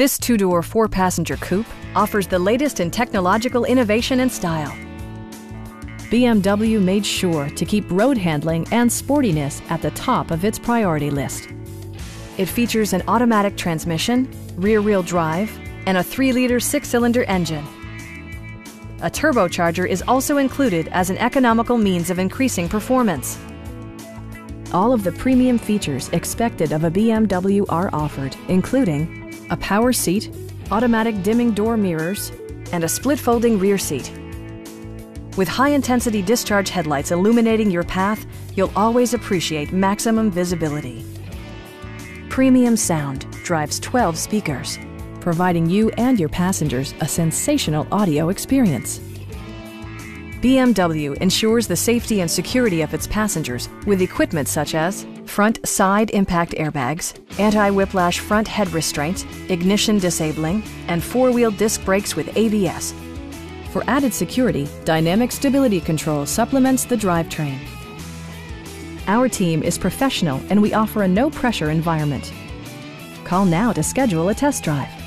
This two-door, four-passenger coupe offers the latest in technological innovation and style. BMW made sure to keep road handling and sportiness at the top of its priority list. It features an automatic transmission, rear-wheel drive, and a 3-liter six-cylinder engine. A turbocharger is also included as an economical means of increasing performance. All of the premium features expected of a BMW are offered, including a power seat, automatic dimming door mirrors, and a split folding rear seat. With high-intensity discharge headlights illuminating your path, you'll always appreciate maximum visibility. Premium sound drives 12 speakers, providing you and your passengers a sensational audio experience. BMW ensures the safety and security of its passengers with equipment such as front side impact airbags, anti-whiplash front head restraints, ignition disabling, and four-wheel disc brakes with ABS. For added security, Dynamic Stability Control supplements the drivetrain. Our team is professional and we offer a no-pressure environment. Call now to schedule a test drive.